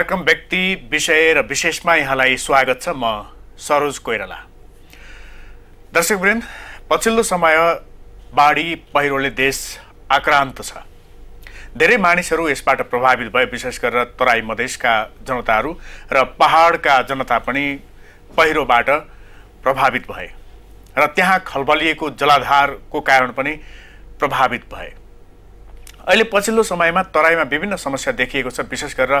कार्यक्रम व्यक्ति विषय र विशेषमा यहाँलाई स्वागत छ म सरोज कोइराला। दर्शकवृन्द पछिल्लो समय बाढी पहिरोले देश आक्रान्त छ। धेरै मानिसहरू यसबाट प्रभावित भए विशेष गरेर तराई मधेसका जनताहरू र पहाडका जनता पनि पहिरोबाट प्रभावित भए र त्यहाँ खलबलिएको जलाधारको कारण पनि प्रभावित भए। अहिले पछिल्लो समयमा तराईमा विभिन्न समस्या देखिएको छ। विशेष गरेर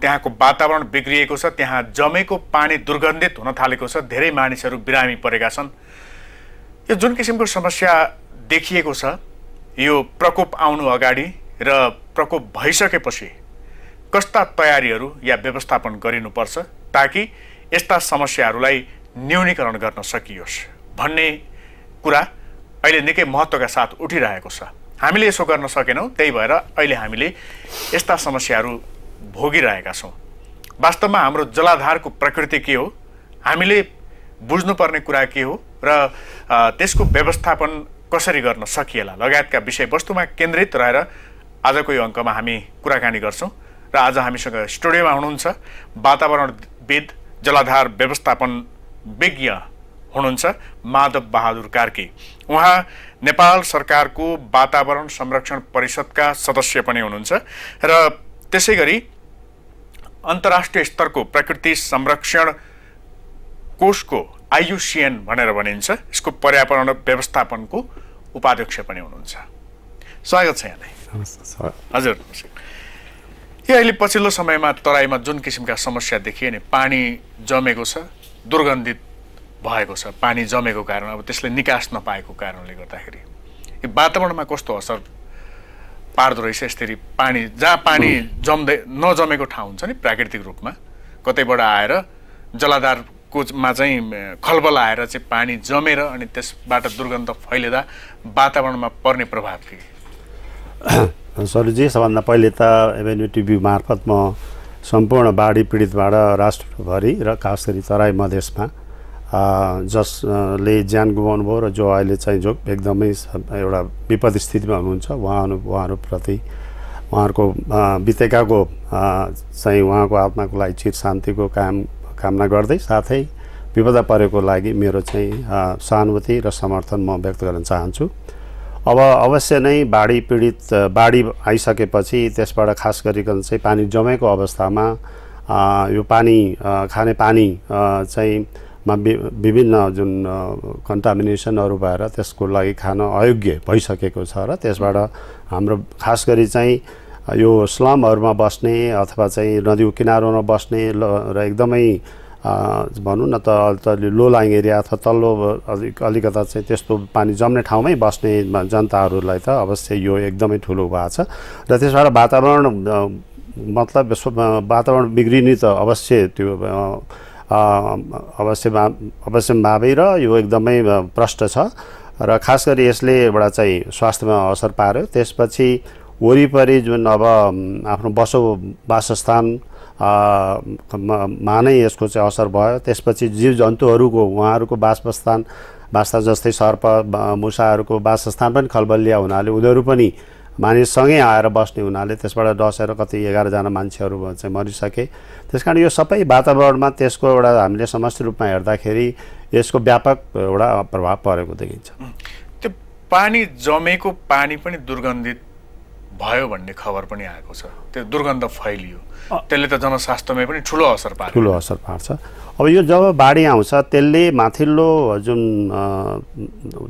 त्यहाँको वातावरण बिग्रिएको छ त्यहाँ जमेको पानी दुर्गन्धित हुन थालेको छ धेरै मानिसहरू बिरामी परेका छन्। यो जुन किसिमको समस्या देखिएको छ यो प्रकोप आउनु अगाडि र प्रकोप भइसकेपछि कस्ता तयारीहरू या व्यवस्थापन गरिनुपर्छ ताकि यस्ता समस्याहरूलाई न्यूनीकरण गर्न सकियोस् भन्ने कुरा अहिले निकै महत्त्वका साथ उठिरहेको छ। हामीले यसो गर्न सकेनौँ। त्यही भएर अहिले हामीले यस्ता समस्याहरू भोगिरहेका छौँ। वास्तवमा हाम्रो जलाधारको प्रकृति के हो? हामीले बुझ्नुपर्ने कुरा के हो? र त्यसको व्यवस्थापन कसरी गर्न सकिएला? लगायतका विषयवस्तुमा केन्द्रित रहेर आजको यो अङ्कमा हामी कुराकानी गर्छौँ र आज हामीसँग स्टुडियोमा हुनुहुन्छ वातावरणविद जलाधार व्यवस्थापन विज्ञ हुनुहुन्छ माधव बहादुर कार्की। उहाँ नेपाल सरकारको वातावरण संरक्षण परिषदका सदस्य पनि हुनुहुन्छ र त्यसै गरी अन्तर्राष्ट्रिय स्तरको प्रकृति संरक्षण कोषको आइयुसिएन भनेर भनिन्छ। यसको पर्यावरण व्यवस्थापनको उपाध्यक्ष पनि हुनुहुन्छ। स्वागत छ यहाँलाई। हजुर यो अहिले पछिल्लो समयमा तराईमा जुन किसिमका समस्या देखिए नि पानी जमेको छ दुर्गन्धित भएको छ पानी जमेको कारण अब त्यसले निकास नपाएको कारणले गर्दाखेरि। यो वातावरणमा कस्तो असर पार्दो रहेछ यसरी पानी जहाँ पानी जम्दै नजमेको ठाउँ हुन्छ नि प्राकृतिक रूपमा कतैबाट आएर जलाधारकोमा चाहिँ खलबल आएर चाहिँ पानी जमेर अनि त्यसबाट दुर्गन्ध फैलिँदा वातावरणमा पर्ने प्रभाव के? सरुजी सबभन्दा पहिले त एभेन्यू टिभी मार्फत म सम्पूर्ण बाढी पीडितबाट राष्ट्रभरि र खास गरी तराई मधेसमा जसले ज्यान गुमाउनु भयो र जो अहिले चाहिँ जो एकदमै एउटा विपद स्थितिमा हुनुहुन्छ उहाँ उहाँहरूप्रति उहाँहरूको बितेकाको चाहिँ उहाँको आत्माको लागि चिर शान्तिको काम कामना गर्दै साथै विपदा परेको लागि मेरो चाहिँ सहानुभूति र समर्थन म व्यक्त गर्न चाहन्छु। अब अवश्य नै बाढी पीडित बाढी आइसकेपछि त्यसबाट खास गरिकन चाहिँ पानी जमेको अवस्थामा यो पानी खाने पानी चाहिँ मा विभिन्न जुन कन्टामिनेसनहरू भएर त्यसको लागि खान अयोग्य भइसकेको छ र त्यसबाट हाम्रो खास गरी चाहिँ यो स्लमहरूमा बस्ने अथवा चाहिँ नदी किनारोमा बस्ने र एकदमै भनौँ न त लो लाइङ एरिया अथवा तल्लो अलिक अलिकता चाहिँ त्यस्तो पानी जम्ने ठाउँमै बस्ने जनताहरूलाई त अवश्य यो एकदमै ठुलो भएको छ र त्यसबाट वातावरण मतलब वातावरण बिग्रिने त अवश्य त्यो अवश्य अवश्य भावी र यो एकदमै प्रष्ट छ। र खास गरी यसले एउटा चाहिँ स्वास्थ्यमा असर पार्यो। त्यसपछि वरिपरि जुन अब आफ्नो बसो वासस्थान मा नै यसको चाहिँ असर भयो। त्यसपछि जीव जन्तुहरूको उहाँहरूको वासस्थान वास्ता जस्तै सर्प मुसाहरूको वासस्थान पनि खलबलिया हुनाले उनीहरू पनि मानिससँगै आएर बस्ने हुनाले त्यसबाट डसेर कति एघारजना मान्छेहरू चाहिँ मरिसके। त्यस कारण यो सबै वातावरणमा त्यसको एउटा हामीले समष्टि रूपमा हेर्दाखेरि यसको व्यापक एउटा प्रभाव परेको देखिन्छ। त्यो पानी जमेको पानी पनि दुर्गन्धित भयो भन्ने खबर पनि आएको छ। त्यो दुर्गन्ध फैलियो। त्यसले त जनस्वास्थ्यमै पनि ठुलो असर पार्छ। ठुलो असर पार्छ। अब यो जब बाढी आउँछ त्यसले माथिल्लो जुन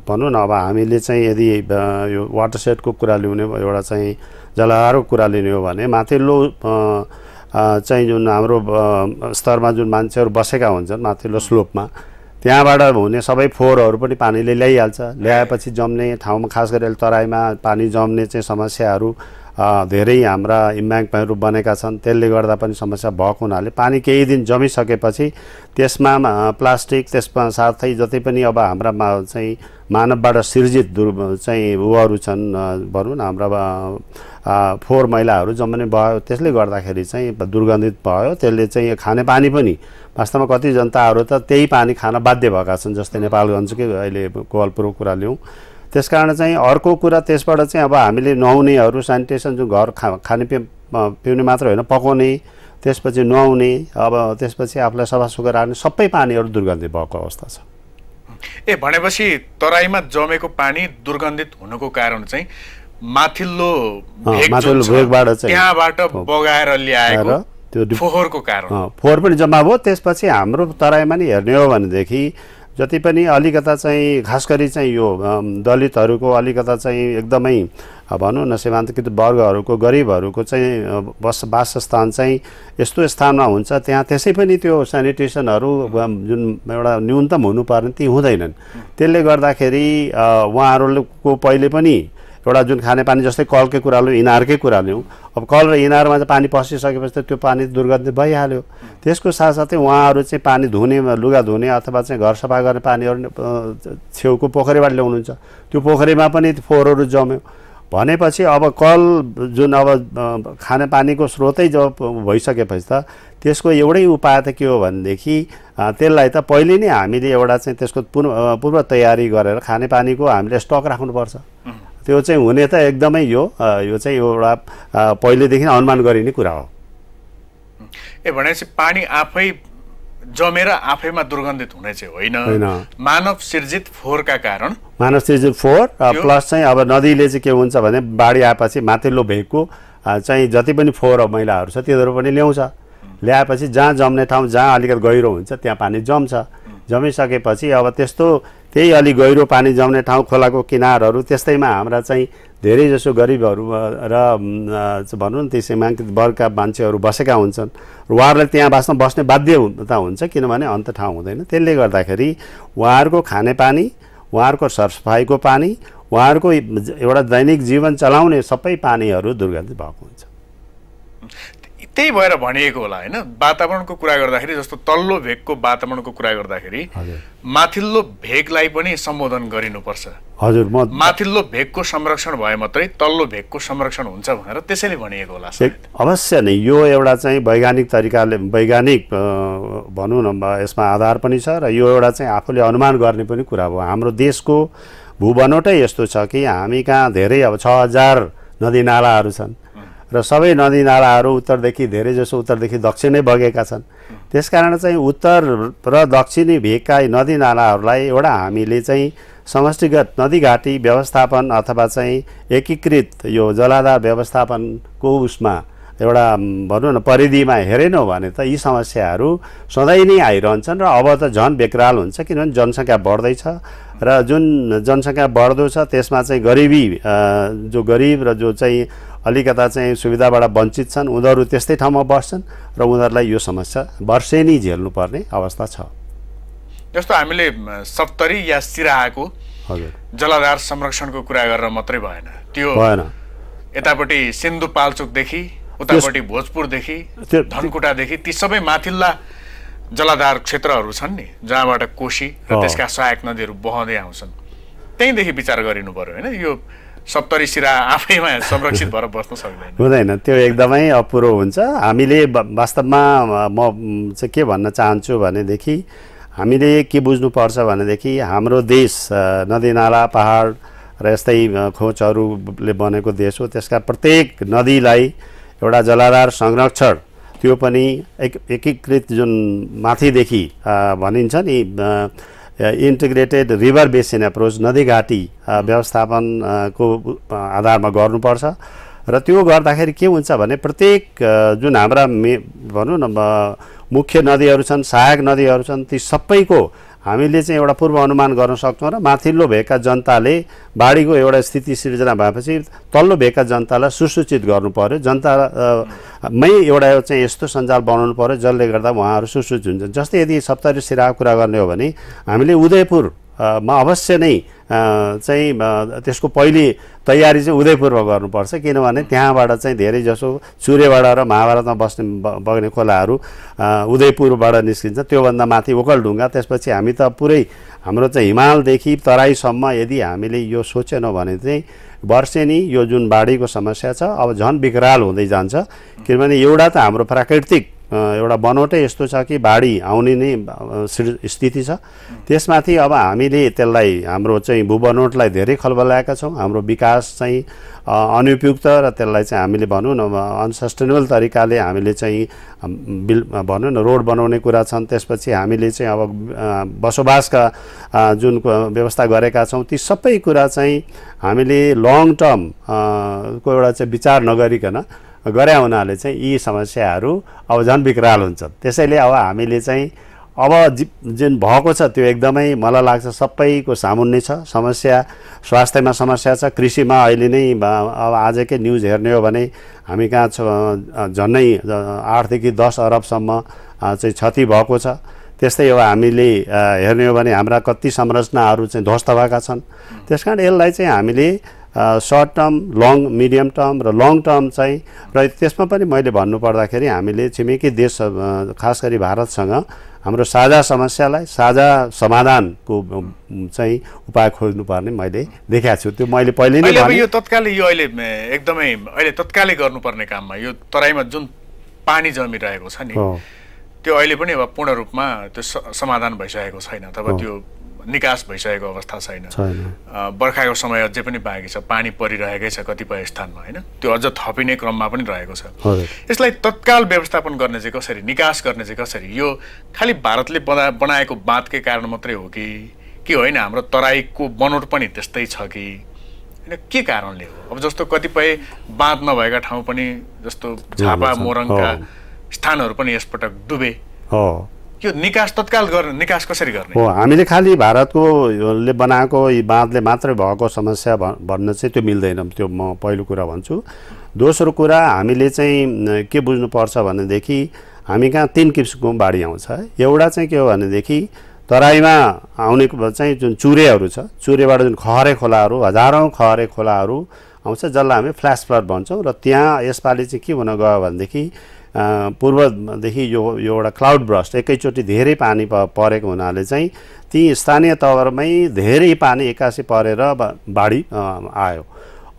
भनौँ न अब हामीले चाहिँ यदि यो वाटर सेडको कुरा लिउने एउटा चाहिँ जलधारको कुरा लिने हो भने माथिल्लो चाहिँ जुन हाम्रो स्तरमा जुन मान्छेहरू बसेका हुन्छन् माथिल्लो स्लोपमा त्यहाँबाट हुने सबै फोहोरहरू पनि पानीले ल्याइहाल्छ। ल्याएपछि जम्ने ठाउँमा खास गरी तराईमा पानी जम्ने चाहिँ समस्याहरू धेरै हाम्रा इम्ब्याङ्कहरू बनेका छन्। त्यसले गर्दा पनि समस्या भएको हुनाले पानी केही दिन जमिसकेपछि त्यसमा प्लास्टिक त्यसमा साथै जति पनि अब हाम्रा चाहिँ मानवबाट सिर्जित दुर् चाहिँ उहरू छन् भनौँ न हाम्रा फोहोर मैलाहरू जम्मने भयो। त्यसले गर्दाखेरि चाहिँ दुर्गन्धित भयो। त्यसले चाहिँ खाने पानी पनि वास्तवमा कति जनताहरू त त्यही पानी खान बाध्य भएका छन् जस्तै नेपालगञ्जकै अहिले कोवलपुरको कुरा लिउँ। त्यस कारण चाहिँ अर्को कुरा त्यसबाट चाहिँ अब हामीले नुहाउनेहरू सेनिटेसन जुन घर खा खाने पि पिउने मात्र होइन पकाउने त्यसपछि नुहाउने अब त्यसपछि आफूलाई सफा सुग्घर राख्ने सबै पानीहरू दुर्गन्धित भएको अवस्था छ। ए भनेपछि तराईमा जमेको पानी दुर्गन्धित हुनुको कारण चाहिँ माथिल्लो त्यहाँबाट बगाएर ल्याएको र त्यो फोहोरको कारण। फोहोर पनि जम्मा भयो। त्यसपछि हाम्रो तराईमा नि हेर्ने हो भनेदेखि जति पनि अलिकता चाहिँ खास गरी चाहिँ यो दलितहरूको अलिकता चाहिँ एकदमै भनौँ न सीमान्तकृत वर्गहरूको गरिबहरूको चाहिँ बस वासस्थान चाहिँ यस्तो स्थानमा हुन्छ त्यहाँ त्यसै पनि त्यो सेनिटेसनहरू जुन एउटा न्यूनतम हुनुपर्ने ती हुँदैनन्। त्यसले गर्दाखेरि उहाँहरूको पहिले पनि एउटा जुन खानेपानी जस्तै कलकै कुरा लिउँ इनारकै कुरा लिउँ अब कल र इनारमा चाहिँ पानी पसिसकेपछि त त्यो पानी दुर्गन्धित भइहाल्यो। त्यसको साथसाथै उहाँहरू चाहिँ पानी धुने लुगा धुने अथवा चाहिँ घर सफा गर्ने पानीहरू छेउको पोखरीबाट ल्याउनुहुन्छ। त्यो पोखरीमा पनि फोहोरहरू जम्यो। भनेपछि अब कल जुन अब खानेपानीको स्रोतै जब भइसकेपछि त त्यसको एउटै उपाय त के हो भनेदेखि त्यसलाई त पहिले नै हामीले एउटा चाहिँ त्यसको पूर्व पूर्व तयारी गरेर खानेपानीको हामीले स्टक राख्नुपर्छ। त्यो चाहिँ हुने त एकदमै यो यो चाहिँ एउटा पहिलेदेखि अनुमान गरिने कुरा हो। ए भनेपछि पानी आफै जमेर आफैमा दुर्गन्धित हुने चाहिँ होइन। मानव सिर्जित फोहोरका कारण। मानव सृजित फोहोर प्लस चाहिँ अब नदीले चाहिँ के हुन्छ भने बाढी आएपछि माथिल्लो भेगको चाहिँ जति पनि फोहोर मैलाहरू छ तिनीहरू पनि ल्याउँछ। ल्याएपछि जहाँ जम्ने ठाउँ जहाँ अलिकति गहिरो हुन्छ त्यहाँ पानी जम्छ। जमिसकेपछि अब त्यस्तो त्यही अलिक गहिरो पानी जम्ने ठाउँ खोलाको किनारहरू त्यस्तैमा हाम्रा चाहिँ धेरै जसो गरिबहरू र भनौँ न ती सीमाङ्कित वर्गका मान्छेहरू बसेका हुन्छन्। उहाँहरूलाई त्यहाँ बाँच्न बस्ने बाध्यता हुन्छ किनभने अन्त ठाउँ हुँदैन। त्यसले गर्दाखेरि उहाँहरूको खानेपानी उहाँहरूको सरसफाइको पानी उहाँहरूको एउटा दैनिक जीवन चलाउने सबै पानीहरू दुर्गन्धित भएको हुन्छ। त्यही भएर भनिएको होला होइन? वातावरणको कुरा गर्दाखेरि जस्तो तल्लो भेगको वातावरणको कुरा गर्दाखेरि माथिल्लो भेगलाई पनि सम्बोधन गरिनुपर्छ। हजुर म माथिल्लो भेगको संरक्षण भए मात्रै तल्लो भेगको संरक्षण हुन्छ भनेर त्यसैले भनिएको होला अवश्य नै यो एउटा चाहिँ वैज्ञानिक तरिकाले वैज्ञानिक भनौँ न यसमा आधार पनि छ र यो एउटा चाहिँ आफूले अनुमान गर्ने पनि कुरा हो। हाम्रो देशको भूबनोटै यस्तो छ कि हामी कहाँ धेरै अब छ हजार नदीनालाहरू छन्। र सबै नदीनालाहरू उत्तरदेखि धेरै जसो उत्तरदेखि दक्षिणै बगेका छन्। त्यसकारण चाहिँ उत्तर र दक्षिणी भेगका नदीनालाहरूलाई एउटा हामीले चाहिँ समष्टिगत नदीघाटी व्यवस्थापन अथवा चाहिँ एकीकृत यो जलाधार व्यवस्थापनको उसमा एउटा भनौँ न परिधिमा हेरेनौँ भने त यी समस्याहरू सधैँ नै आइरहन्छन् र अब त झन् बेकराल हुन्छ किनभने जनसङ्ख्या बढ्दैछ र जुन जनसङ्ख्या बढ्दो छ त्यसमा चाहिँ गरिबी जो गरिब र जो चाहिँ अलिकता चाहिँ सुविधाबाट वञ्चित छन्। उनीहरू त्यस्तै ठाउँमा बस्छन् र उनीहरूलाई यो समस्या वर्षेनी झेल्नुपर्ने अवस्था छ। जस्तो हामीले सप्तरी या सिराहाको हजुर। जलाधार संरक्षणको कुरा गरेर मात्रै भएन। त्यो भएन। यतापट्टि सिन्धुपाल्चोकदेखि उतापट्टि भोजपुरदेखि धनकुटादेखि ती सबै माथिल्ला जलाधार क्षेत्रहरू छन् नि जहाँबाट कोशी र। त्यसका सहायक नदीहरू बहँदै आउँछन्। त्यहीँदेखि विचार गरिनु पर्यो होइन? यो सप्तरी सिरा आफैमा संरक्षित भएर बस्न सक्दैन। हुँदैन त्यो एकदमै अपुरो हुन्छ। हामीले वास्तवमा म चाहिँ के भन्न चाहन्छु भनेदेखि हामीले के बुझ्नुपर्छ भनेदेखि हाम्रो देश नदीनाला पहाड र यस्तै अ, खोजहरूले बनेको देश हो। त्यसका प्रत्येक नदीलाई एउटा जलाधार संरक्षण त्यो पनि एक एकीकृत जुन माथिदेखि भनिन्छ नि इन्टिग्रेटेड रिभर बेसिन एप्रोच नदीघाटी व्यवस्थापनको आधारमा गर्नुपर्छ। र त्यो गर्दाखेरि के हुन्छ भने प्रत्येक जुन हाम्रा मे भनौँ न मुख्य नदीहरू छन् सहायक नदीहरू छन् ती सबैको हामीले चाहिँ एउटा पूर्व अनुमान गर्न सक्छौँ र माथिल्लो भेगका जनताले बाढीको एउटा स्थिति सिर्जना भएपछि तल्लो भेगका जनतालाई सुसूचित गर्नु पर्यो। जनता अ, मै एउटा चाहिँ यस्तो सञ्जाल बनाउनु पर्यो जसले गर्दा उहाँहरू सुसूचित हुन्छन्। जस्तै यदि सप्तरी सिराको कुरा गर्ने हो भने हामीले उदयपुर मा अवश्य नै चाहिँ त्यसको पहिली तयारी चाहिँ उदयपुरमा गर्नुपर्छ किनभने त्यहाँबाट चाहिँ धेरै जसो चुरेबाट र महाभारतमा बस्ने बग्ने खोलाहरू उदयपुरबाट निस्किन्छ। त्योभन्दा माथि ओकलढुङ्गा त्यसपछि हामी त पुरै हाम्रो चाहिँ हिमालदेखि तराईसम्म यदि हामीले यो सोचेनौँ भने चाहिँ वर्षेनी यो जुन बाढीको समस्या छ अब झन् विकराल हुँदै जान्छ। किनभने एउटा त हाम्रो प्राकृतिक एउटा बनोटै यस्तो छ कि बाढी आउने नै स्थिति छ। त्यसमाथि अब हामीले त्यसलाई हाम्रो चाहिँ भूबनोटलाई धेरै खलबलाएका छौँ। हाम्रो विकास चाहिँ अनुपयुक्त र त्यसलाई चाहिँ हामीले भनौँ न अनसस्टेनेबल तरिकाले हामीले चाहिँ बिल भनौँ न रोड बनाउने कुरा छन्। त्यसपछि हामीले चाहिँ अब बसोबासका जुन व्यवस्था गरेका छौँ ती सबै कुरा चाहिँ हामीले लङ टर्म को एउटा चाहिँ विचार नगरिकन गरे हुनाले चाहिँ यी समस्याहरू अब झन् विकराल हुन्छ त्यसैले अब हामीले चाहिँ अब जि जुन भएको छ त्यो एकदमै मलाई लाग्छ सबैको सामुन्ने छ। समस्या स्वास्थ्यमा समस्या छ कृषिमा अहिले नै अब आजकै न्युज हेर्ने हो भने हामी कहाँ छ अ, आठदेखि दस अरबसम्म चाहिँ क्षति भएको छ। त्यस्तै अब हामीले हेर्ने हो भने हाम्रा कति संरचनाहरू चाहिँ ध्वस्त भएका छन्। त्यस कारण यसलाई चाहिँ हामीले short term long medium term र लङ टर्म चाहिँ र त्यसमा पनि मैले भन्नुपर्दाखेरि हामीले छिमेकी देश खास गरी भारतसँग हाम्रो साझा समस्यालाई साझा समाधानको चाहिँ उपाय खोज्नुपर्ने मैले देखाएको छु। त्यो मैले पहिले नै यो तत्कालै यो अहिले एकदमै अहिले तत्कालै गर्नुपर्ने काममा यो तराईमा जुन पानी जमिरहेको छ नि त्यो अहिले पनि अब पूर्ण रूपमा त्यो समाधान भइसकेको छैन। हो। त्यो निकास भइसकेको अवस्था छैन। बर्खाको समय अझै पनि बाँकी छ पानी परिरहेकै छ कतिपय स्थानमा होइन? त्यो अझ थपिने क्रममा पनि रहेको छ। यसलाई तत्काल व्यवस्थापन गर्ने चाहिँ कसरी निकास गर्ने चाहिँ कसरी? यो खालि भारतले बना बनाएको बाँधकै कारण मात्रै हो कि कि होइन? हाम्रो तराईको बनोट पनि त्यस्तै छ कि? होइन के कारणले हो? अब जस्तो कतिपय बाँध नभएका ठाउँ पनि जस्तो झापा। मोरङका। स्थानहरू पनि यसपटक डुबे। यो निकास तत्काल गर्ने निकास कसरी गर्ने? हो हामीले खालि भारतको ले बनाएको यी बाँधले मात्रै भएको समस्या भन्न चाहिँ त्यो मिल्दैन त्यो म पहिलो कुरा भन्छु। दोस्रो कुरा हामीले चाहिँ के बुझ्नुपर्छ भनेदेखि हामी कहाँ तिन किसिमको बाढी आउँछ। एउटा चाहिँ के हो भनेदेखि तराईमा आउने चाहिँ जुन चुरेहरू छ चुरेबाट जुन खहरे खोलाहरू हजारौँ खहरे खोलाहरू आउँछ जसलाई हामी फ्ल्यास फ्लड भन्छौँ। र त्यहाँ यसपालि चाहिँ के हुन गयो भनेदेखि पूर्वदेखि यो यो एउटा क्लाउड ब्रस्ट एकैचोटि धेरै पानी परेको हुनाले चाहिँ ती स्थानीय तवरमै धेरै पानी एक्कासी परेर बाढी आयो।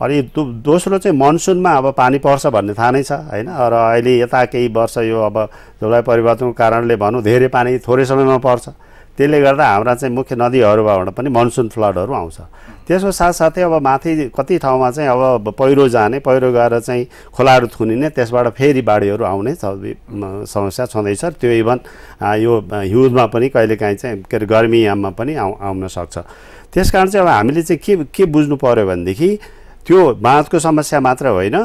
अनि दो दोस्रो चाहिँ मनसुनमा अब पानी पर्छ भन्ने थाहा नै छ होइन? र अहिले यता केही वर्ष यो अब जलवायु परिवर्तनको कारणले भनौँ धेरै पानी थोरै समयमा पर्छ। त्यसले गर्दा हाम्रा चाहिँ मुख्य नदीहरूबाट पनि मनसुन फ्लडहरू आउँछ। त्यसको साथसाथै अब माथि कति ठाउँमा चाहिँ अब पहिरो जाने पहिरो गएर चाहिँ खोलाहरू थुनिने त्यसबाट फेरि बाढीहरू आउने समस्या छँदैछ। त्यो इभन यो हिउँदमा पनि कहिलेकाहीँ चाहिँ के अरे गर्मी याममा पनि आउ आउन सक्छ। त्यस कारण चाहिँ अब हामीले चाहिँ के के बुझ्नु पऱ्यो भनेदेखि त्यो बाँधको समस्या मात्र होइन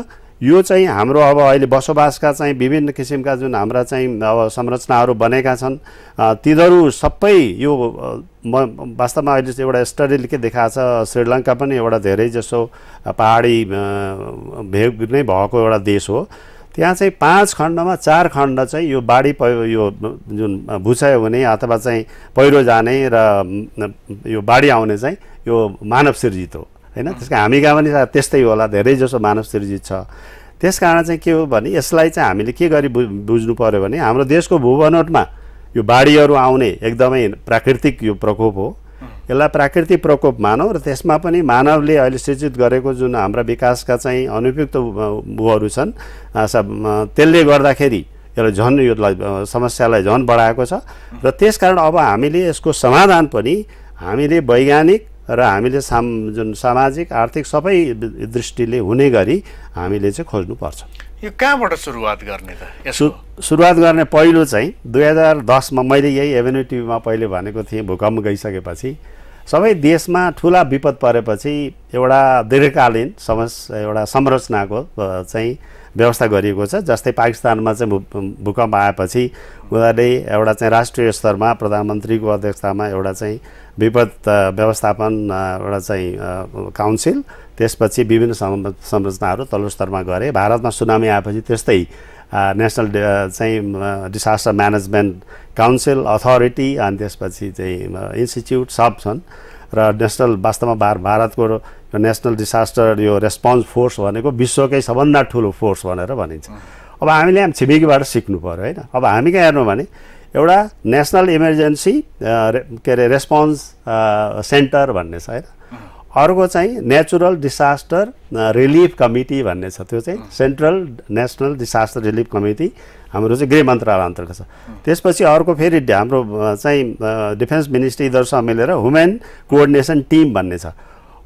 यो चाहिँ हाम्रो अब अहिले बसोबासका चाहिँ विभिन्न किसिमका जुन हाम्रा चाहिँ अब संरचनाहरू बनेका छन् तिनीहरू सबै यो म वास्तवमा अहिले चाहिँ एउटा स्टडीले के देखाएको छ श्रीलङ्का पनि एउटा धेरै जसो पहाडी भेग नै भएको एउटा देश हो। त्यहाँ चाहिँ पाँच खण्डमा चार खण्ड चाहिँ यो बाढी पहिरो यो जुन भुसय हुने अथवा चाहिँ पहिरो जाने र यो बाढी आउने चाहिँ यो मानव सिर्जित हो। होइन? त्यस कारण हामी कहाँ पनि त्यस्तै होला धेरै जसो मानव सिर्जित छ। त्यस कारण चाहिँ के हो भने यसलाई चाहिँ हामीले के गरी बुझ्नु पऱ्यो भने हाम्रो देशको भूबनोटमा यो बाढीहरू आउने एकदमै प्राकृतिक यो प्रकोप हो। यसलाई प्राकृतिक प्रकोप मानौँ र त्यसमा पनि मानवले अहिले सृजित गरेको जुन हाम्रा विकासका चाहिँ अनुपयुक्त उहरू छन् त्यसले गर्दाखेरि यसलाई झन् अ, समस्यालाई झन् बढाएको छ। र त्यस कारण अब हामीले यसको समाधान पनि हामीले वैज्ञानिक र हामीले साम जुन सामाजिक आर्थिक सबै दृष्टिले हुने गरी हामीले चाहिँ खोज्नुपर्छ। यो कहाँबाट सुरुवात गर्ने त सुरुवात गर्ने पहिलो चाहिँ दुई हजार दसमा मैले यही एभेन्यू टिभीमा पहिले भनेको थिएँ भूकम्प गइसकेपछि। सबै देशमा ठुला विपद परेपछि एउटा दीर्घकालीन समस्या एउटा संरचनाको चाहिँ व्यवस्था गरिएको छ जस्तै पाकिस्तानमा चाहिँ भू भूकम्प आएपछि उनीहरूले एउटा चाहिँ राष्ट्रिय स्तरमा प्रधानमन्त्रीको अध्यक्षतामा एउटा चाहिँ विपद व्यवस्थापन एउटा चाहिँ काउन्सिल त्यसपछि विभिन्न संरचनाहरू तल्लो स्तरमा गरे। भारतमा सुनामी आएपछि त्यस्तै नेसनल चाहिँ डिसास्टर म्यानेजमेन्ट काउन्सिल अथोरिटी अनि त्यसपछि चाहिँ इन्स्टिच्युट सब छन्। र नेसनल वास्तवमा भार भारतको नेसनल डिसास्टर यो रेस्पोन्स फोर्स भनेको विश्वकै सबभन्दा ठुलो फोर्स भनेर भनिन्छ। अब हामीले हामी छिमेकीबाट सिक्नु पऱ्यो होइन? अब हामी कहाँ हेर्नु भने एउटा नेसनल इमर्जेन्सी रे- के अरे रेस्पोन्स सेन्टर भन्ने छ होइन? अर्को चाहिँ नेचुरल डिसास्टर रिलिफ कमिटी भन्ने छ त्यो चाहिँ central national disaster relief committee हाम्रो चाहिँ गृह मन्त्रालय अन्तर्गत छ। त्यसपछि अर्को फेरि हाम्रो अ, चाहिँ डिफेन्स मिनिस्ट्री यिनीहरूसँग मिलेर वुमेन कोअर्डिनेसन टिम भन्ने छ।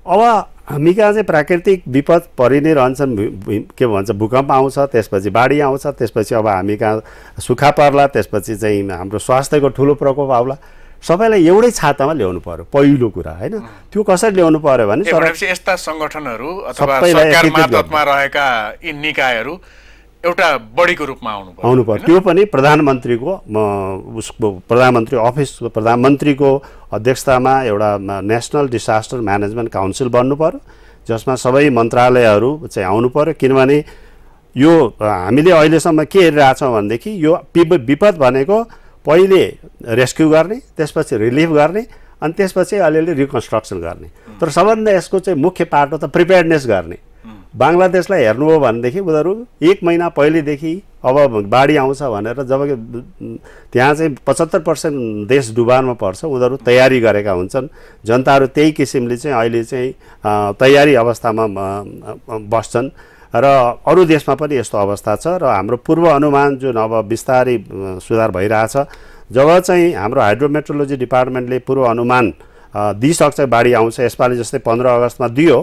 अब हामी कहाँ चाहिँ प्राकृतिक विपद परि नै रहन्छन् के भन्छ भूकम्प आउँछ त्यसपछि बाढी आउँछ त्यसपछि अब हामी कहाँ सुक्खा पर्ला त्यसपछि चाहिँ हाम्रो स्वास्थ्यको ठुलो प्रकोप आउला। सबैलाई एउटै छातामा ल्याउनु पर्यो पहिलो कुरा होइन? त्यो कसरी ल्याउनु पर्यो भने यस्ता सङ्गठनहरू अथवा रहेका निकायहरू एउटा बढीको रूपमा आउनु पर्यो आउनु पर्यो त्यो पनि प्रधानमन्त्रीको उसको प्रधानमन्त्री अफिसको प्रधानमन्त्रीको अध्यक्षतामा एउटा नेसनल डिसास्टर म्यानेजमेन्ट काउन्सिल बन्नु पर्यो जसमा सबै मन्त्रालयहरू चाहिँ आउनु पर्यो किनभने यो हामीले अहिलेसम्म के हेरिरहेछौँ भनेदेखि यो पिप- विपद भनेको पहिले रेस्क्यु गर्ने त्यसपछि रिलिफ गर्ने अनि त्यसपछि अलिअलि रिकन्स्ट्रक्सन गर्ने। तर सबभन्दा यसको चाहिँ मुख्य पाटो त प्रिपेयर्डनेस गर्ने। बङ्गलादेशलाई हेर्नु हो भनेदेखि उनीहरू एक महिना पहिलेदेखि अब बाढी आउँछ भनेर जब त्यहाँ चाहिँ पचहत्तर पर्सेन्ट देश डुबानमा पर्छ उनीहरू तयारी गरेका हुन्छन्। जनताहरू त्यही किसिमले चाहिँ अहिले चाहिँ तयारी अवस्थामा बस्छन्। र अरू देशमा पनि यस्तो अवस्था छ र हाम्रो पूर्व अनुमान जुन अब बिस्तारै सुधार भइरहेछ जब चाहिँ हाम्रो हाइड्रोमेट्रोलोजी डिपार्टमेन्टले पूर्व अनुमान दिइसक्छ बाढी आउँछ यसपालि जस्तै पन्ध्र अगस्तमा दियो।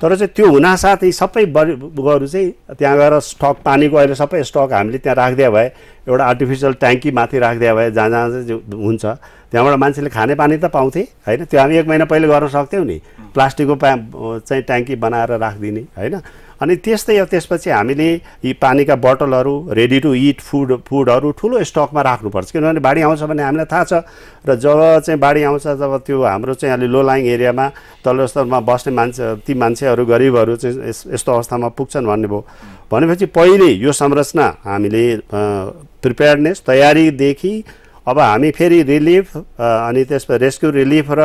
तर चाहिँ त्यो हुनासाथ सबै बरुहरू चाहिँ त्यहाँ गएर स्टक पानीको अहिले सबै स्टक हामीले त्यहाँ राखिदिया भए एउटा आर्टिफिसियल ट्याङ्की माथि राखिदिया भए जहाँ जहाँ चाहिँ हुन्छ त्यहाँबाट मान्छेले खाने पानी त पाउँथे होइन? त्यो हामी एक महिना पहिले गर्न सक्थ्यौँ नि। प्लास्टिकको प्या चाहिँ ट्याङ्की बनाएर राखिदिने होइन? अनि त्यस्तै अब त्यसपछि हामीले यी पानीका बोतलहरू रेडी टु इट फुड फुडहरू ठुलो स्टकमा राख्नुपर्छ। किनभने बाढी आउँछ भने हामीलाई थाहा छ र जब चाहिँ बाढी आउँछ जब त्यो हाम्रो चाहिँ अलि लो लाइङ एरियामा तल्लो स्तरमा बस्ने मान्छे ती मान्छेहरू गरिबहरू चाहिँ यस- यस्तो अवस्थामा पुग्छन् भन्ने भयो। भनेपछि पहिले यो संरचना हामीले प्रिपेयर्डनेस तयारीदेखि अब हामी फेरि रिलिफ अनि त्यसपछि रेस्क्यु रिलिफ र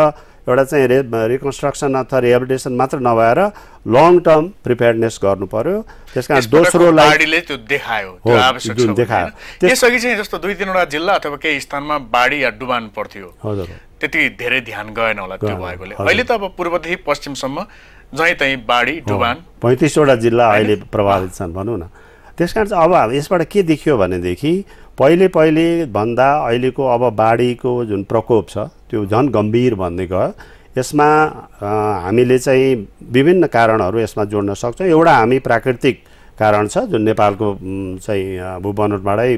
एउटा चाहिँ रे रिकन्स्ट्रक्सन अथवा रिहेबिलिटेसन मात्र नभएर लङ टर्म प्रिपेयर्डनेस गर्नु पर्यो। त्यस कारण दोस्रोलाई बाढीले त्यो देखायो हो, त्यो आवश्यक छ जुन भने, देखायो। होइन? त्यस- यसअघि चाहिँ जस्तो दुई तिनवटा जिल्ला अथवा केही स्थानमा बाढी या डुबान पर्थ्यो। हजुर। त्यति धेरै ध्यान गएन होला त्यो भएकोले। अहिले त अब पूर्वदेखि पश्चिमसम्म जहीँ तहीँ बाढी डुबान। पैँतिसवटा जिल्ला अहिले प्रभावित छन् भनौँ न। त्यस कारण चाहिँ अब यसबाट के देखियो भनेदेखि पहिले पहिले भन्दा अहिलेको अब बाढीको जुन प्रकोप छ त्यो झन् गम्भीर भन्ने गयो यसमा हामीले चाहिँ विभिन्न कारणहरू यसमा जोड्न सक्छौँ। एउटा हामी प्राकृतिक कारण छ जुन नेपालको चाहिँ भूबनोटबाटै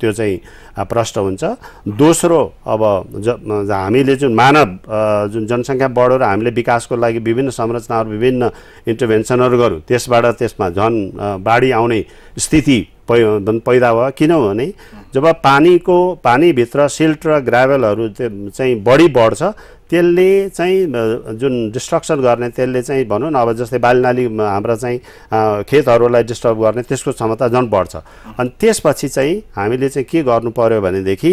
त्यो चाहिँ प्रष्ट हुन्छ। दोस्रो अब ज हामीले जुन मानव जुन जनसङ्ख्या बढो र हामीले विकासको लागि विभिन्न संरचनाहरू विभिन्न इन्टरभेन्सनहरू गऱ्यौँ त्यसबाट त्यसमा झन् बाढी आउने स्थिति पै पैदा भयो। किनभने जब पानीको पानीभित्र सिल्ट र ग्राभेलहरू चाहिँ बढी बढ्छ त्यसले चाहिँ जुन डिस्ट्रक्सन गर्ने त्यसले चाहिँ भनौँ न अब जस्तै बालीनाली हाम्रा चाहिँ खेतहरूलाई डिस्टर्ब गर्ने त्यसको क्षमता झन् बढ्छ। अनि त्यसपछि चाहिँ हामीले चाहिँ के गर्नु पर्यो भनेदेखि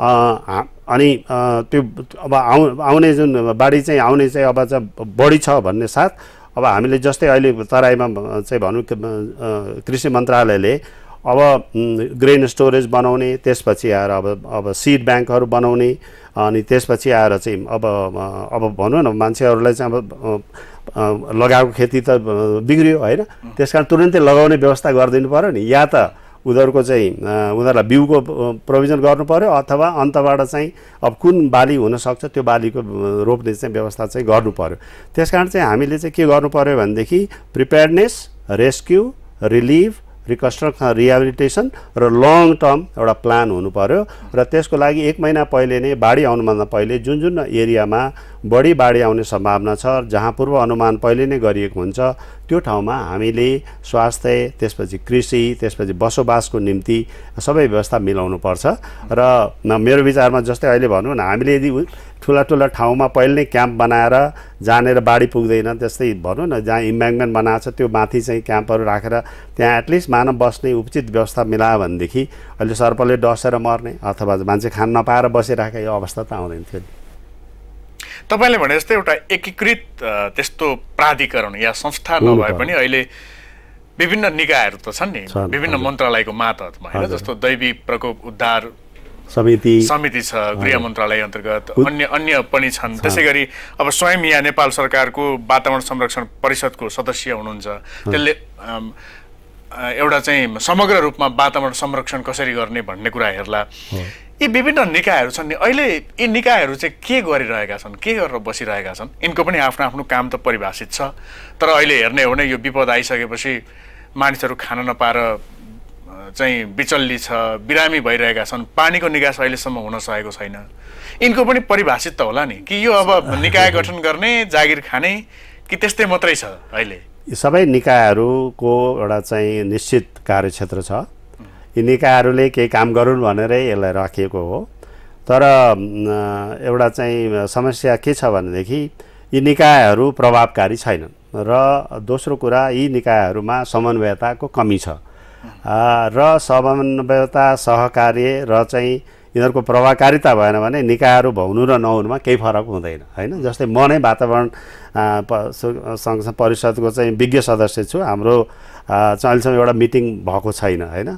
अनि त्यो अब आउ आउने जुन बाढी चाहिँ आउने चाहिँ अब चाहिँ बढी छ भन्ने साथ अब हामीले जस्तै अहिले तराईमा चाहिँ भनौँ कृषि मन्त्रालयले अब ग्रेन स्टोरेज बनाउने त्यसपछि आएर अब अब सिड ब्याङ्कहरू बनाउने अनि त्यसपछि आएर चाहिँ अब अब भनौँ न मान्छेहरूलाई चाहिँ अब लगाएको खेती त बिग्रियो होइन? त्यस कारण तुरन्तै लगाउने व्यवस्था गरिदिनु पऱ्यो नि। या त उनीहरूको चाहिँ उनीहरूलाई बिउको प्रोभिजन गर्नु पऱ्यो अथवा अन्तबाट चाहिँ अब कुन बाली हुनसक्छ त्यो बालीको रोप्ने चाहिँ व्यवस्था चाहिँ गर्नु पऱ्यो त्यस कारण चाहिँ हामीले चाहिँ के गर्नु पऱ्यो भनेदेखि preparedness rescue relief reconstruction rehabilitation र लङ टर्म एउटा प्लान हुनु पर्यो र त्यसको लागि एक महिना पहिले नै बाढी आउनुभन्दा पहिले जुन जुन एरियामा बढी बाढी आउने सम्भावना छ जहाँ पूर्व अनुमान पहिले नै गरिएको हुन्छ त्यो ठाउँमा हामीले स्वास्थ्य त्यसपछि कृषि त्यसपछि बसोबासको निम्ति सबै व्यवस्था मिलाउनु पर्छ र मेरो विचारमा जस्तै अहिले भनौँ न हामीले यदि ठुला ठुला ठाउँमा पहिले नै क्याम्प बनाएर जहाँनिर बाढी पुग्दैन त्यस्तै भनौँ न जहाँ इम्ब्याङ्कमेन्ट बनाएको छ त्यो माथि चाहिँ क्याम्पहरू राखेर त्यहाँ एटलिस्ट मानव बस्ने उचित व्यवस्था मिलायो भनेदेखि अहिले सर्पले डसेर मर्ने अथवा मान्छे खान नपाएर बसिरहेको यो अवस्था त आउँदैन थियो नि तपाईँले भने जस्तै एउटा एकीकृत त्यस्तो प्राधिकरण या संस्था नभए। पनि अहिले विभिन्न निकायहरू त छन् नि विभिन्न। मन्त्रालयको मातहतमा होइन। जस्तो दैवी प्रकोप उद्धार समिति। समिति छ गृह मन्त्रालय अन्तर्गत अन्य अन्य पनि छन्। त्यसै गरी अब स्वयं यहाँ नेपाल सरकारको वातावरण संरक्षण परिषदको सदस्य हुनुहुन्छ। त्यसले एउटा चाहिँ समग्र रूपमा वातावरण संरक्षण कसरी गर्ने भन्ने कुरा हेर्ला। यी विभिन्न निकायहरू छन् नि अहिले यी निकायहरू चाहिँ के गरिरहेका छन् के गरेर बसिरहेका छन् यिनको पनि आफ्नो आफ्नो काम त परिभाषित छ। तर अहिले हेर्ने हो भने यो विपद आइसकेपछि मानिसहरू खान नपाएर चाहिँ बिचल्ली छ बिरामी भइरहेका छन् पानीको निकास अहिलेसम्म हुन सकेको छैन। यिनको पनि परिभाषित त होला नि। कि यो अब निकाय गठन गर्ने जागिर खाने कि त्यस्तै मात्रै छ अहिले? यी सबै निकायहरूको एउटा चाहिँ निश्चित कार्यक्षेत्र छ। यी निकायहरूले केही काम गरून् भनेरै यसलाई राखिएको हो। तर एउटा चाहिँ समस्या के छ भनेदेखि यी निकायहरू प्रभावकारी छैनन् र दोस्रो कुरा यी निकायहरूमा समन्वयताको कमी छ। र समन्वयता सहकार्य र चाहिँ यिनीहरूको प्रभावकारिता भएन भने निकायहरू भउनु र नहुनुमा केही फरक हुँदैन होइन? जस्तै म नै वातावरण आ, प- सु- सँगसँगै परिषदको चाहिँ विज्ञ सदस्य छु हाम्रो चाहिँ अहिलेसम्म एउटा मिटिङ भएको छैन होइन?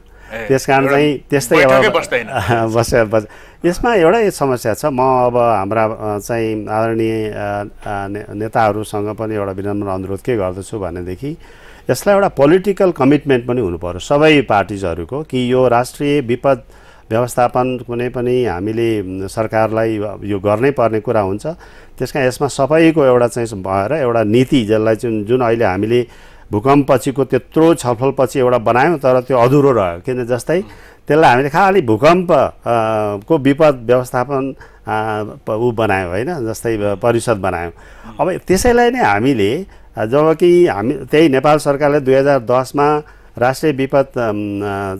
त्यस कारण चाहिँ त्यस्तै बस्दैन। बस बस। यसमा एउटै समस्या छ म अब हाम्रा चाहिँ आदरणीय नेताहरूसँग पनि एउटा विनम्र अनुरोध के गर्दछु भनेदेखि यसलाई एउटा पोलिटिकल कमिटमेन्ट पनि पर्यो। सबै पार्टिजहरूको कि यो राष्ट्रिय विपद व्यवस्थापन कुनै पनि हामीले सरकारलाई यो गर्नै पर्ने कुरा हुन्छ त्यस कारण यसमा सबैको एउटा चाहिँ भएर एउटा नीति जसलाई जुन जुन अहिले हामीले भूकम्पपछिको त्यत्रो छलफलपछि एउटा बनायौँ तर त्यो अधुरो रह्यो। किन जस्तै त्यसलाई हामीले खालि भूकम्प को विपद व्यवस्थापन ऊ बनायौँ होइन? जस्तै परिषद बनायौँ। अब त्यसैलाई नै हामीले अ, जब कि हामी त्यही नेपाल सरकारले दुई हजार दसमा राष्ट्रिय विपद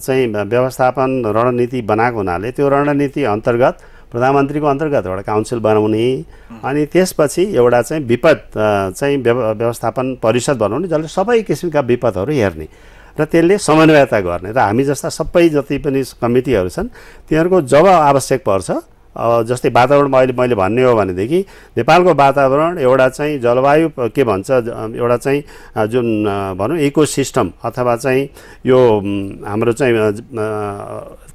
चाहिँ व्यवस्थापन रणनीति बनाएको हुनाले त्यो रणनीति अन्तर्गत प्रधानमन्त्रीको अन्तर्गत एउटा काउन्सिल बनाउने अनि त्यसपछि एउटा चाहिँ विपद चाहिँ व्यव- व्यवस्थापन परिषद बनाउने जसले सबै किसिमका विपदहरू हेर्ने र त्यसले समन्वयता गर्ने र हामी जस्ता सबै जति पनि कमिटीहरू छन् तिनीहरूको जब आवश्यक पर्छ जस्तै वातावरणमा अहिले मैले भन्ने हो भनेदेखि नेपालको वातावरण एउटा चाहिँ जलवायु के भन्छ एउटा चाहिँ जुन भनौँ इको सिस्टम अथवा चाहिँ यो हाम्रो चाहिँ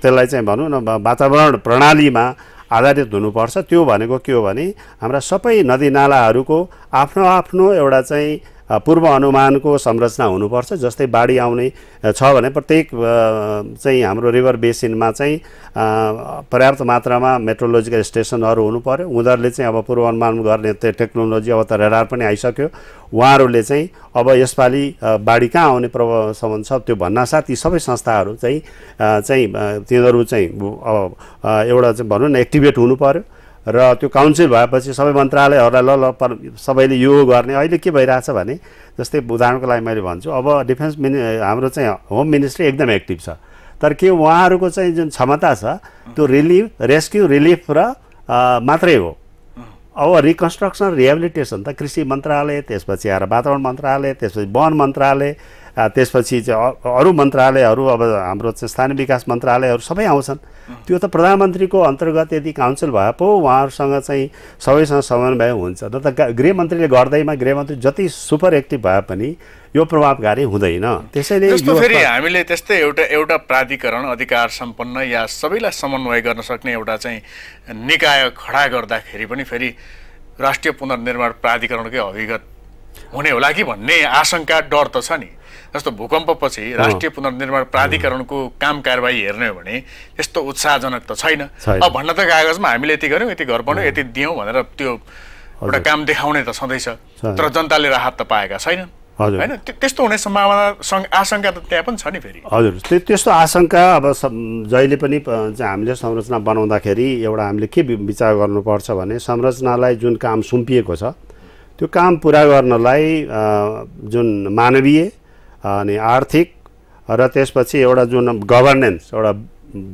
त्यसलाई चाहिँ भनौँ न वातावरण प्रणालीमा आधारित हुनुपर्छ। त्यो भनेको के हो भने हाम्रा सबै नदीनालाहरूको आफ्नो आफ्नो एउटा चाहिँ पूर्व अनुमानको संरचना हुनुपर्छ जस्तै बाढी आउने छ भने प्रत्येक चाहिँ हाम्रो रिभर बेसिनमा चाहिँ पर्याप्त मात्रामा मेट्रोलोजिकल स्टेसनहरू हुनु पऱ्यो उनीहरूले चाहिँ अब पूर्वानुमान गर्ने त्यो टेक्नोलोजी अब त रेडार पनि आइसक्यो। उहाँहरूले चाहिँ अब यसपालि बाढी कहाँ आउने प्रभावसम्म छ त्यो भन्नासाथ यी सबै संस्थाहरू चाहिँ चाहिँ तिनीहरू चाहिँ अब एउटा चाहिँ भनौँ न एक्टिभेट हुनु पऱ्यो र त्यो काउन्सिल भएपछि सबै मन्त्रालयहरूलाई ल ल सबैले यो गर्ने अहिले के भइरहेछ भने जस्तै उदाहरणको लागि मैले भन्छु अब डिफेन्स मिनि हाम्रो चाहिँ होम मिनिस्ट्री एकदम एक्टिभ छ। तर के उहाँहरूको चाहिँ जुन क्षमता छ त्यो रिलिफ रेस्क्यु रिलिफ र मात्रै हो। अब रिकन्स्ट्रक्सन रिहेबिलिटेसन त कृषि मन्त्रालय त्यसपछि आएर वातावरण मन्त्रालय त्यसपछि वन मन्त्रालय त्यसपछि अरू मन्त्रालयहरू अब हाम्रो चाहिँ स्थानीय विकास मन्त्रालयहरू सबै आउँछन्। त्यो त प्रधानमन्त्रीको अन्तर्गत यदि काउन्सिल भए पो उहाँहरूसँग चाहिँ सबैसँग समन्वय हुन्छ। न त गृहमन्त्रीले गर्दैमा गृहमन्त्री जति सुपर एक्टिभ भए पनि यो प्रभावकारी हुँदैन। त्यसैले फेरि हामीले त्यस्तै एउटा एउटा प्राधिकरण अधिकार सम्पन्न या सबैलाई समन्वय गर्न सक्ने एउटा चाहिँ निकाय खडा गर्दाखेरि पनि फेरि राष्ट्रिय पुनर्निर्माण प्राधिकरणकै अभिगत हुने होला कि भन्ने आशंका डर त छ नि। जस्तो भूकम्पपछि राष्ट्रिय पुनर्निर्माण प्राधिकरणको काम कारवाही हेर्ने हो भने त्यस्तो उत्साहजनक त छैन। अब भन्न त कागजमा हामीले यति गऱ्यौँ यति घर बनायौँ यति दियौँ भनेर त्यो एउटा काम देखाउने त सधैँ छ। तर जनताले राहत त पाएका छैनन् हजुर। होइन? त्य- त्यस्तो हुने सम्भावना आशंका त त्यहाँ पनि छ नि फेरि। हजुर। त्यो त्यस्तो आशंका अब जहिले पनि हामीले संरचना बनाउँदाखेरि एउटा हामीले के विचार गर्नुपर्छ भने संरचनालाई जुन काम सुम्पिएको छ त्यो काम पुरा गर्नलाई जुन मानवीय अनि आर्थिक र त्यसपछि एउटा जुन गभर्नेन्स एउटा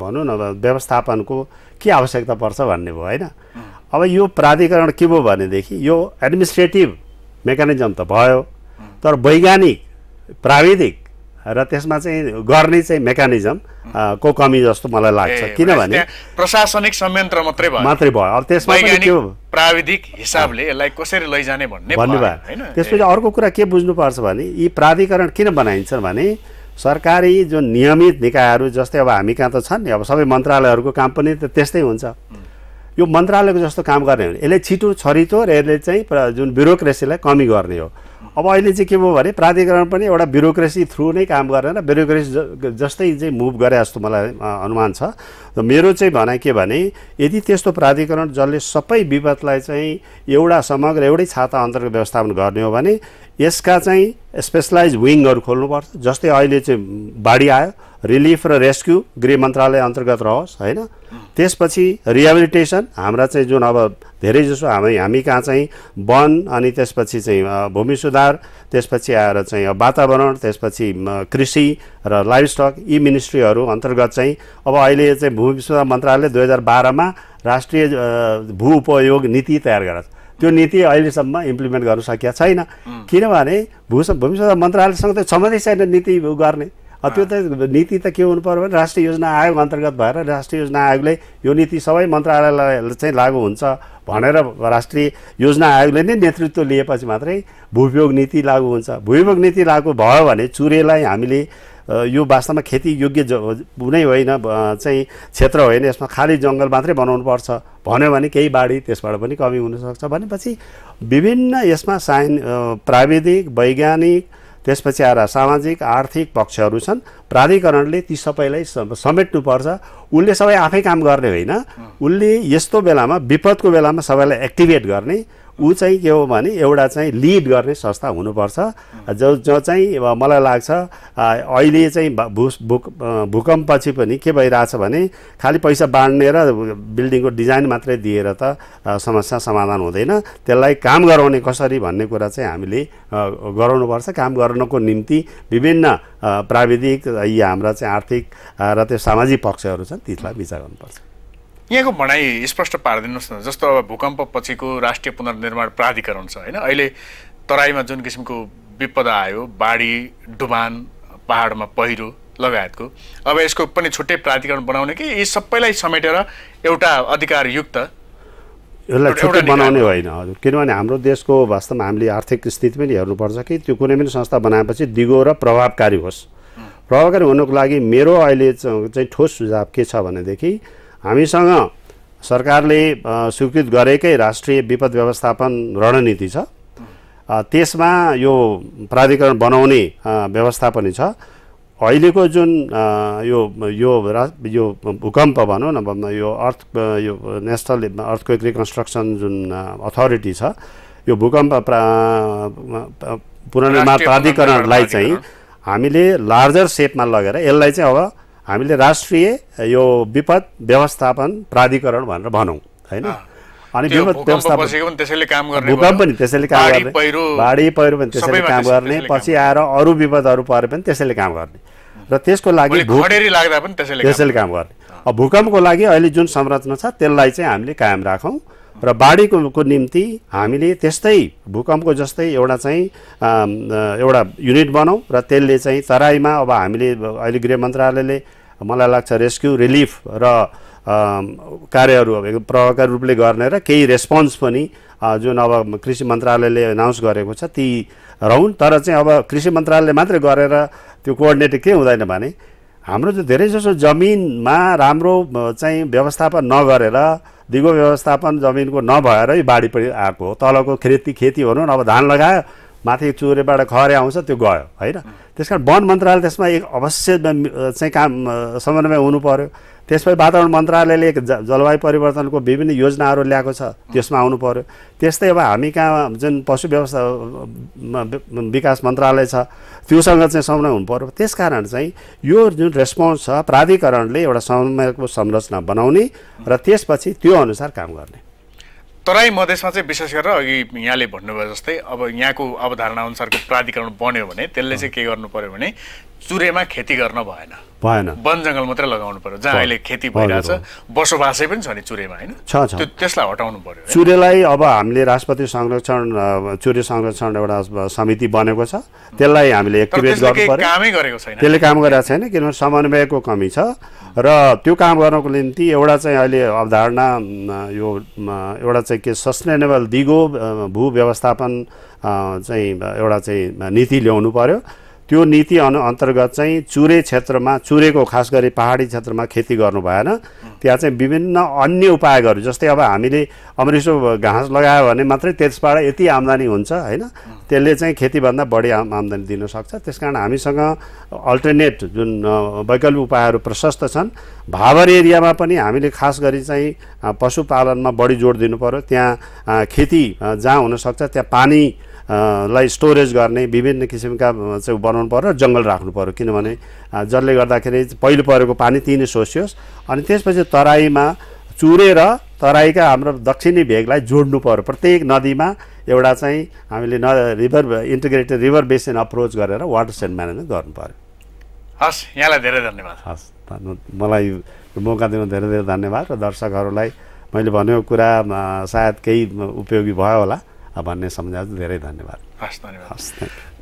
भनौँ न व्यवस्थापनको के आवश्यकता पर्छ भन्ने भयो होइन? अब यो प्राधिकरण के भयो भनेदेखि यो एडमिनिस्ट्रेटिभ मेकानिजम त भयो तर वैज्ञानिक प्राविधिक र त्यसमा चाहिँ गर्ने चाहिँ मेकानिजम को कमी जस्तो मलाई लाग्छ? किनभने प्रशासनिक संयन्त्र मात्रै भयो। मात्रै भयो। अब त्यसमा हो प्राविधिक हिसाबले यसलाई कसरी लैजाने भन्ने भन्ने भयो, भयो होइन? त्यसपछि अर्को कुरा के बुझ्नुपर्छ भने यी प्राधिकरण किन बनाइन्छन् भने सरकारी जुन नियमित निकायहरू जस्तै अब हामी कहाँ त छन् नि अब सबै मन्त्रालयहरूको काम पनि त त्यस्तै हुन्छ। यो मन्त्रालयको जस्तो काम गर्ने हो यसले छिटो छरितो र यसले चाहिँ जुन ब्युरोक्रेसीलाई कमी गर्ने हो। अब अहिले चाहिँ के भयो भने प्राधिकरण पनि एउटा ब्युरोक्रेसी थ्रु नै काम गरेर ब्युरोक्रेसी जस्तै चाहिँ मुभ गरे जस्तो मलाई अनुमान छ। र मेरो चाहिँ भनाइ के भने यदि त्यस्तो प्राधिकरण जसले सबै विपदलाई चाहिँ एउटा समग्र एउटै छाता अन्तर्गत व्यवस्थापन गर्ने हो भने यसका चाहिँ स्पेसलाइज विङहरू खोल्नुपर्छ जस्तै अहिले चाहिँ बाढी आयो। रिलिफ र रेस्क्यु गृह मन्त्रालय अन्तर्गत रहोस् होइन त्यसपछि रिहेबिलिटेसन हाम्रा चाहिँ जुन अब धेरै जसो हामी हामी कहाँ चाहिँ वन अनि त्यसपछि चाहिँ भूमि सुधार त्यसपछि आएर चाहिँ वातावरण त्यसपछि कृषि र लाइफ स्टक यी मिनिस्ट्रीहरू अन्तर्गत चाहिँ अब अहिले चाहिँ भूमि सुधार मन्त्रालयले दुई हजार बाह्रमा राष्ट्रिय अ, भू उपयोग नीति तयार गरेको छ त्यो नीति अहिलेसम्म इम्प्लिमेन्ट गर्न सकिएको छैन। किनभने भू भूमि सुधार मन्त्रालयसँग त क्षमतै छैन नीति गर्ने। त्यो त नीति त के हुनु पर्यो भने राष्ट्रिय योजना आयोग अन्तर्गत भएर राष्ट्रिय योजना आयोगले यो नीति सबै मन्त्रालयलाई चाहिँ लागू हुन्छ भनेर राष्ट्रिय योजना आयोगले नै नेतृत्व लिएपछि मात्रै भूवियोग नीति लागू हुन्छ। भूवियोग नीति लागू भयो भने चुरेलाई हामीले यो वास्तवमा खेती योग्य कुनै होइन चाहिँ क्षेत्र होइन यसमा खाली जङ्गल मात्रै बनाउनु पर्छ। भन्यो भने केही बाढी त्यसबाट पनि कमी हुनसक्छ। भनेपछि विभिन्न यसमा साइन प्राविधिक वैज्ञानिक त्यसपछि आएर सामाजिक आर्थिक पक्षहरू छन्। प्राधिकरणले ती सबैलाई सम- समेट्नुपर्छ। उसले सबै आफै काम गर्ने होइन। उसले यस्तो बेलामा विपदको बेलामा सबैलाई एक्टिभेट गर्ने। ऊ चाहिँ के हो भने एउटा चाहिँ लिड गर्ने संस्था हुनुपर्छ। जो जो चाहिँ मलाई लाग्छ अहिले चाहिँ भा- भूक भूकम्पपछि पनि के भइरहेछ भने खालि पैसा बाँड्ने र बिल्डिङको डिजाइन मात्रै दिएर त समस्या समाधान हुँदैन। त्यसलाई काम गराउने कसरी भन्ने कुरा चाहिँ हामीले गराउनुपर्छ। काम गर्नको निम्ति विभिन्न प्राविधिक यी हाम्रा चाहिँ आर्थिक र त्यो सामाजिक पक्षहरू छन् त्यसलाई विचार गर्नुपर्छ। यहाँको भनाइ स्पष्ट पारिदिनुहोस् न। जस्तो अब भूकम्प पछिको राष्ट्रिय पुनर्निर्माण प्राधिकरण छ होइन? अहिले तराईमा जुन किसिमको विपदा आयो बाढी डुबान पहाडमा पहिरो लगायतको अब यसको पनि छुट्टै प्राधिकरण बनाउने कि यी सबैलाई समेटेर एउटा अधिकारयुक्त यसलाई एउटा- छुट्टै बनाउने होइन हजुर। किनभने हाम्रो देशको वास्तवमा हामीले आर्थिक स्थिति पनि हेर्नुपर्छ कि त्यो कुनै पनि संस्था बनाएपछि दिगो र प्रभावकारी होस्। प्रभावकारी हुनुको लागि मेरो अहिले चाहिँ ठोस सुझाव के छ भनेदेखि हामीसँग सरकारले स्वीकृत गरेकै राष्ट्रिय विपद व्यवस्थापन रणनीति छ। त्यसमा यो प्राधिकरण बनाउने व्यवस्था पनि छ। अहिलेको जुन यो यो रा यो भूकम्प भनौँ न यो अर्थ यो नेसनल अर्थक्वेक रिकन्स्ट्रक्सन जुन अथोरिटी छ यो भूकम्प प्रा पुनर्निर्माण प्राधिकरणलाई चाहिँ हामीले लार्जर सेपमा लगेर यसलाई चाहिँ अब हामीले राष्ट्रिय यो विपद व्यवस्थापन प्राधिकरण भनेर भनौँ होइन? अनि विपद व्यवस्थापन पछिको पनि त्यसैले काम गर्ने भूकम्प। पनि त्यसैले काम गर्ने। बाढी पहिरो पनि त्यसैले काम गर्ने। पछि आएर अरू विपदहरू परे पनि त्यसैले काम गर्ने। र त्यसको लागि त्यसैले काम त्यसैले काम गर्ने। अब भूकम्पको लागि अहिले जुन संरचना छ त्यसलाई चाहिँ हामीले कायम राखौँ। र बाढीको निम्ति हामीले त्यस्तै भूकम्पको जस्तै एउटा चाहिँ एउटा युनिट बनाऊँ र त्यसले चाहिँ तराईमा अब हामीले अहिले गृह मन्त्रालयले मलाई लाग्छ रेस्क्यु रिलिफ र कार्यहरू अब एकदम प्रभावकारी रूपले गर्ने र केही रेस्पोन्स पनि जुन अब कृषि मन्त्रालयले एनाउन्स गरेको छ ती रहन्। तर चाहिँ अब कृषि मन्त्रालयले मात्रै गरेर त्यो कोअर्डिनेट के हुँदैन भने हाम्रो चाहिँ धेरै जसो जमिनमा राम्रो चाहिँ व्यवस्थापन नगरेर दिगो व्यवस्थापन जमिनको नभएर बाढी पनि आएको हो। तलको खेती खेती भनौँ अब धान लगायो माथि चुरेबाट खरे आउँछ त्यो गयो होइन? त्यस कारण वन मन्त्रालय त्यसमा एक अवश्य चाहिँ काम समन्वय हुनु पर्यो। त्यसपछि वातावरण मन्त्रालयले जलवायु परिवर्तनको विभिन्न योजनाहरू ल्याएको छ। त्यसमा आउनु पर्यो। त्यस्तै अब हामी कहाँ जुन पशु व्यवस्था विकास मन्त्रालय छ त्योसँग चाहिँ समन्वय हुनु पर्यो। त्यस कारण चाहिँ यो जुन रेस्पोन्स छ प्राधिकरणले एउटा समन्वयको संरचना बनाउने र त्यसपछि त्यो अनुसार काम गर्ने। तराई मधेसमा चाहिँ विशेष गरेर अघि यहाँले भन्नुभयो जस्तै अब यहाँको अवधारणा अनुसारको प्राधिकरण बन्यो भने त्यसले चाहिँ के गर्नु पर्यो भने चुरेमा खेती गर्न भएन। भएन। वन जङ्गल मात्रै लगाउनु पर्यो। जहाँ अहिले खेती भइरहेछ बसोबासै पनि छ नि चुरेमा होइन? छ छ। त्यो त्यसलाई हटाउनु पर्यो। चुरेलाई अब हामीले राष्ट्रपति संरक्षण चुरे संरक्षण एउटा समिति बनेको छ। त्यसलाई हामीले एक्टिभेट गर्नु पर्यो। कामै गरेको छैन। त्यसले काम गरेको छैन किनभने समन्वयको कमी छ। र त्यो काम गर्नको निम्ति एउटा चाहिँ अहिले अवधारणा यो एउटा चाहिँ के सस्टेनेबल दिगो भू व्यवस्थापन चाहिँ एउटा चाहिँ नीति ल्याउनु पर्यो। त्यो नीति अनु अन्तर्गत चाहिँ चुरे क्षेत्रमा चुरेको खास गरी पहाडी क्षेत्रमा खेती गर्नु भएन। त्यहाँ चाहिँ विभिन्न अन्य उपायहरू जस्तै अब हामीले अमरिसो घाँस लगायो भने मात्रै त्यसबाट यति आम्दानी हुन्छ होइन? त्यसले चाहिँ खेतीभन्दा बढी आम आम्दानी दिन सक्छ। त्यस कारण हामीसँग अल्टरनेट जुन वैकल्पिक उपायहरू प्रशस्त छन् भावर एरियामा पनि हामीले खास गरी चाहिँ पशुपालनमा बढी जोड दिनु पऱ्यो त्यहाँ खेती जहाँ हुनसक्छ त्यहाँ पानी लाई स्टोरेज गर्ने विभिन्न किसिमका चाहिँ बनाउनु पऱ्यो र जङ्गल राख्नु पऱ्यो किनभने जसले गर्दाखेरि पहिलो परेको पानी त्यहीँ नै सोसियोस् अनि त्यसपछि तराईमा चुरेर तराईका हाम्रो दक्षिणी भेगलाई जोड्नु पऱ्यो प्रत्येक नदीमा एउटा चाहिँ हामीले न river integrated river basin approach गरेर वाटर सेड म्यानेजमेन्ट गर्नु पऱ्यो हस् यहाँलाई धेरै धन्यवाद। हस् मलाई मौका दिनु धेरै धेरै धन्यवाद र दर्शकहरूलाई मैले भनेको कुरा सायद केही उपयोगी भयो होला। भन्ने सम्झाउ धेरै धन्यवाद हस् धन्यवाद हस्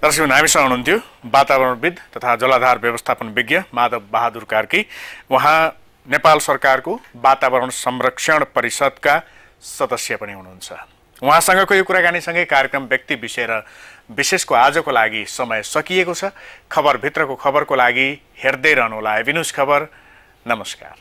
दर्शक हामीसँग हुनुहुन्थ्यो वातावरणविद तथा जलाधार व्यवस्थापन विज्ञ माधव बहादुर कार्की उहाँ नेपाल सरकारको वातावरण संरक्षण परिषदका सदस्य पनि हुनुहुन्छ उहाँसँगको यो कुराकानीसँगै कार्यक्रम व्यक्ति विषय र विशेषको आजको लागि समय सकिएको छ खबरभित्रको खबरको लागि हेर्दै रहनुहोला एभिन्युज खबर नमस्कार